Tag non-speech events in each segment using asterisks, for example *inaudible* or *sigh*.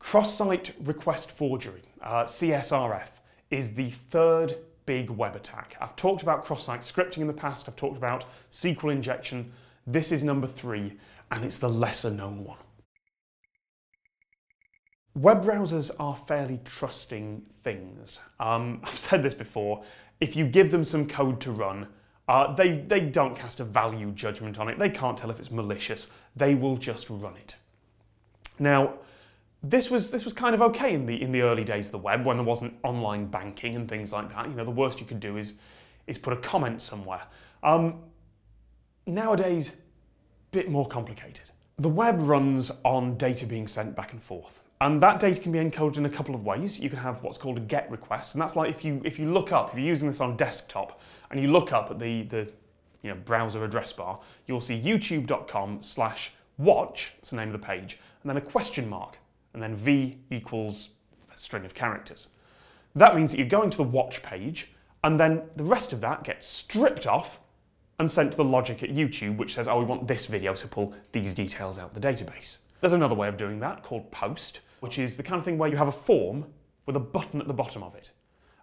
Cross-site request forgery, uh, CSRF, is the third big web attack. I've talked about cross-site scripting in the past, I've talked about SQL injection. This is number three, and it's the lesser known one. Web browsers are fairly trusting things. Um, *laughs* I've said this before, if you give them some code to run, uh, they, they don't cast a value judgment on it. They can't tell if it's malicious. They will just run it. Now, this was this was kind of okay in the in the early days of the web when there wasn't online banking and things like that. You know, the worst you could do is is put a comment somewhere. Um, nowadays, bit more complicated. The web runs on data being sent back and forth. And that data can be encoded in a couple of ways. You can have what's called a GET request, and that's like if you if you look up, if you're using this on desktop, and you look up at the the you know, browser address bar, you'll see youtube.com slash watch, that's the name of the page, and then a question mark and then v equals a string of characters. That means that you're going to the watch page, and then the rest of that gets stripped off and sent to the logic at YouTube, which says, oh, we want this video to pull these details out the database. There's another way of doing that called post, which is the kind of thing where you have a form with a button at the bottom of it.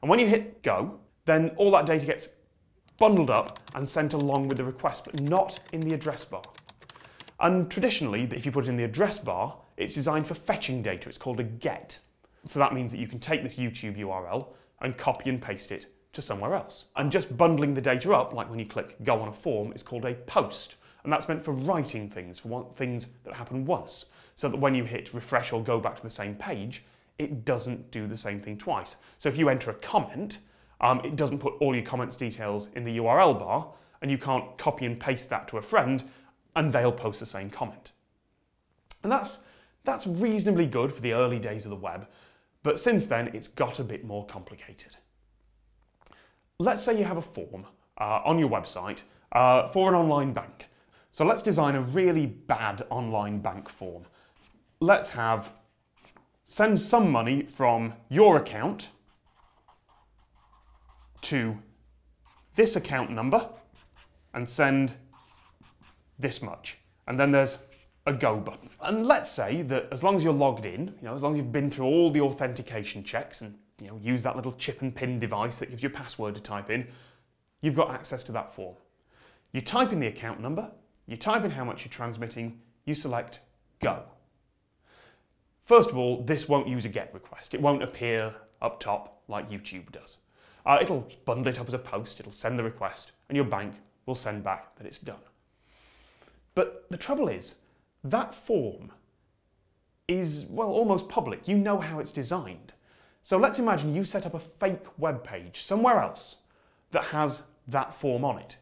And when you hit go, then all that data gets bundled up and sent along with the request, but not in the address bar. And traditionally, if you put it in the address bar, it's designed for fetching data. It's called a GET. So that means that you can take this YouTube URL and copy and paste it to somewhere else. And just bundling the data up, like when you click go on a form, is called a post. And that's meant for writing things, for things that happen once. So that when you hit refresh or go back to the same page, it doesn't do the same thing twice. So if you enter a comment, um, it doesn't put all your comments details in the URL bar, and you can't copy and paste that to a friend, and they'll post the same comment. And that's that's reasonably good for the early days of the web, but since then it's got a bit more complicated. Let's say you have a form uh, on your website uh, for an online bank. So let's design a really bad online bank form. Let's have send some money from your account to this account number and send this much. And then there's a go button. And let's say that as long as you're logged in, you know, as long as you've been through all the authentication checks and you know, use that little chip and pin device that gives you a password to type in, you've got access to that form. You type in the account number, you type in how much you're transmitting, you select go. First of all, this won't use a GET request. It won't appear up top like YouTube does. Uh, it'll bundle it up as a post, it'll send the request, and your bank will send back that it's done. But the trouble is, that form is, well, almost public. You know how it's designed. So let's imagine you set up a fake web page somewhere else that has that form on it.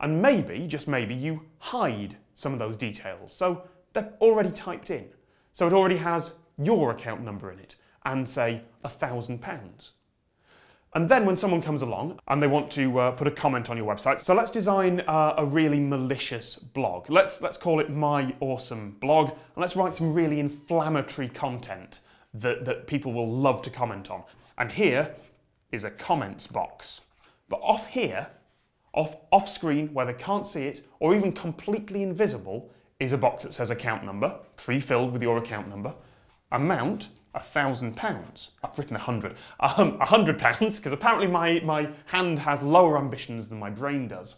And maybe, just maybe, you hide some of those details. So they're already typed in. So it already has your account number in it and say a thousand pounds. And then when someone comes along and they want to uh, put a comment on your website, so let's design uh, a really malicious blog. Let's, let's call it My Awesome Blog, and let's write some really inflammatory content that, that people will love to comment on. And here is a comments box. But off here, off, off screen where they can't see it, or even completely invisible, is a box that says account number, pre-filled with your account number, amount, a thousand pounds. I've written a hundred. Um, a hundred pounds, because apparently my, my hand has lower ambitions than my brain does.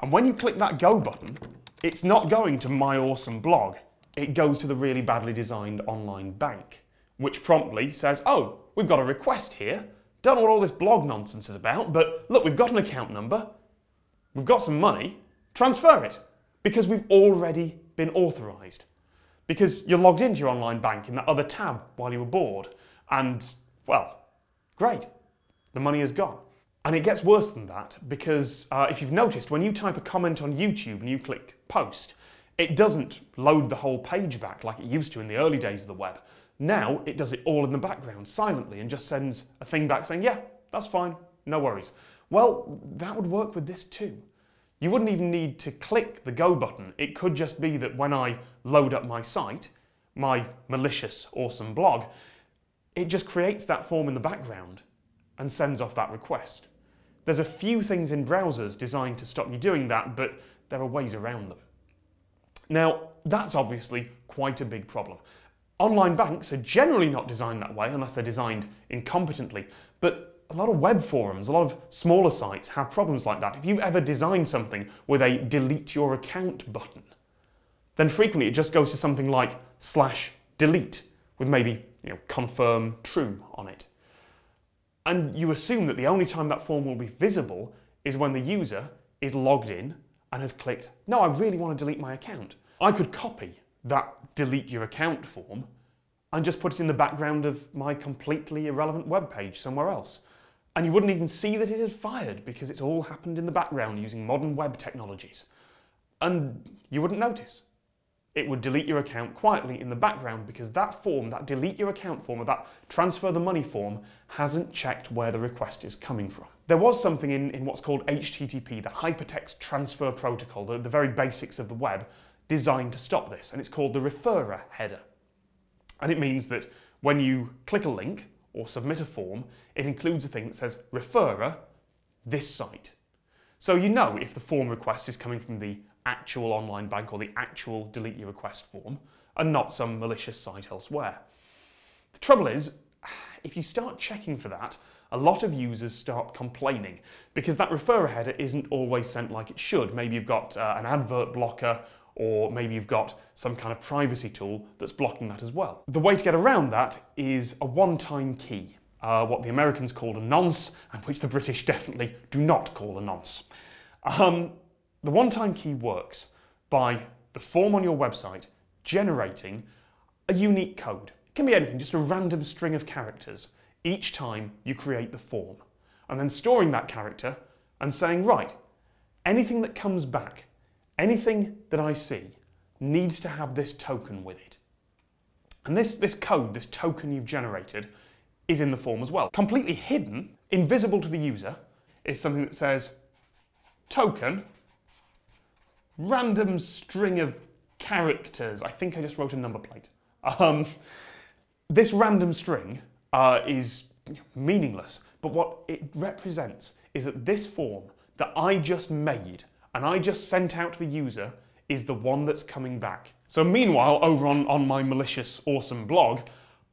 And when you click that go button, it's not going to my awesome blog. It goes to the really badly designed online bank, which promptly says, oh, we've got a request here. Don't know what all this blog nonsense is about, but look, we've got an account number. We've got some money. Transfer it, because we've already been authorised because you're logged into your online bank in that other tab while you were bored. And, well, great, the money is gone. And it gets worse than that because uh, if you've noticed, when you type a comment on YouTube and you click post, it doesn't load the whole page back like it used to in the early days of the web. Now it does it all in the background silently and just sends a thing back saying, yeah, that's fine, no worries. Well, that would work with this too. You wouldn't even need to click the go button. It could just be that when I load up my site, my malicious, awesome blog, it just creates that form in the background and sends off that request. There's a few things in browsers designed to stop you doing that, but there are ways around them. Now, that's obviously quite a big problem. Online banks are generally not designed that way unless they're designed incompetently, but a lot of web forums, a lot of smaller sites have problems like that. If you've ever designed something with a delete your account button, then frequently it just goes to something like slash delete with maybe you know, confirm true on it. And you assume that the only time that form will be visible is when the user is logged in and has clicked, no, I really want to delete my account. I could copy that delete your account form and just put it in the background of my completely irrelevant web page somewhere else. And you wouldn't even see that it had fired because it's all happened in the background using modern web technologies. And you wouldn't notice. It would delete your account quietly in the background because that form, that delete your account form or that transfer the money form hasn't checked where the request is coming from. There was something in, in what's called HTTP, the Hypertext Transfer Protocol, the, the very basics of the web, designed to stop this, and it's called the referrer header. And it means that when you click a link or submit a form, it includes a thing that says referrer this site. So you know if the form request is coming from the actual online bank or the actual delete your request form and not some malicious site elsewhere. The trouble is, if you start checking for that, a lot of users start complaining because that referrer header isn't always sent like it should. Maybe you've got uh, an advert blocker or maybe you've got some kind of privacy tool that's blocking that as well. The way to get around that is a one-time key, uh, what the Americans call a nonce, and which the British definitely do not call a nonce. Um, the one-time key works by the form on your website generating a unique code. It can be anything, just a random string of characters each time you create the form, and then storing that character and saying, right, anything that comes back anything that I see needs to have this token with it. And this, this code, this token you've generated, is in the form as well. Completely hidden, invisible to the user, is something that says token, random string of characters. I think I just wrote a number plate. Um, this random string uh, is meaningless, but what it represents is that this form that I just made and I just sent out the user is the one that's coming back. So meanwhile, over on, on my malicious, awesome blog,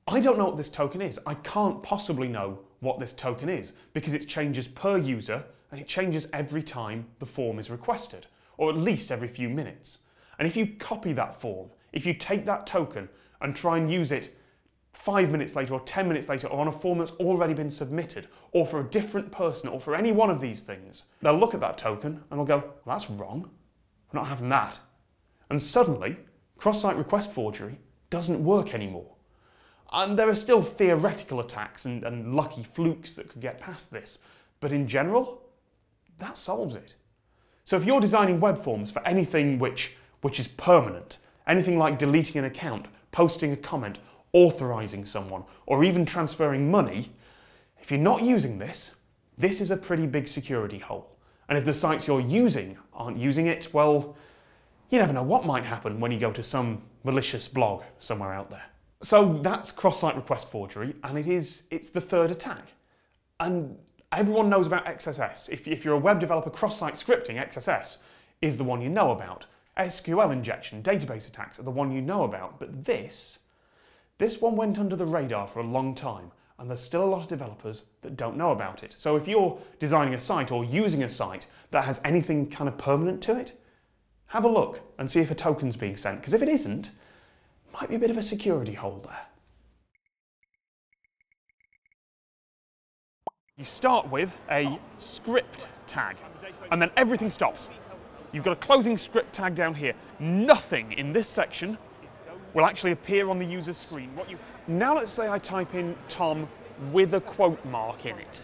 I don't know what this token is. I can't possibly know what this token is because it changes per user and it changes every time the form is requested, or at least every few minutes. And if you copy that form, if you take that token and try and use it five minutes later or 10 minutes later or on a form that's already been submitted or for a different person or for any one of these things, they'll look at that token and they'll go, well, that's wrong. I'm not having that. And suddenly, cross-site request forgery doesn't work anymore. And there are still theoretical attacks and, and lucky flukes that could get past this, but in general, that solves it. So if you're designing web forms for anything which, which is permanent, anything like deleting an account, posting a comment, authorizing someone, or even transferring money, if you're not using this, this is a pretty big security hole. And if the sites you're using aren't using it, well, you never know what might happen when you go to some malicious blog somewhere out there. So that's cross-site request forgery, and it is it's the third attack. And everyone knows about XSS. If, if you're a web developer, cross-site scripting, XSS is the one you know about. SQL injection, database attacks are the one you know about. But this this one went under the radar for a long time, and there's still a lot of developers that don't know about it. So if you're designing a site or using a site that has anything kind of permanent to it, have a look and see if a token's being sent, because if it isn't, it might be a bit of a security hole there. You start with a script tag, and then everything stops. You've got a closing script tag down here. Nothing in this section will actually appear on the user's screen. What you Now let's say I type in Tom with a quote mark in it.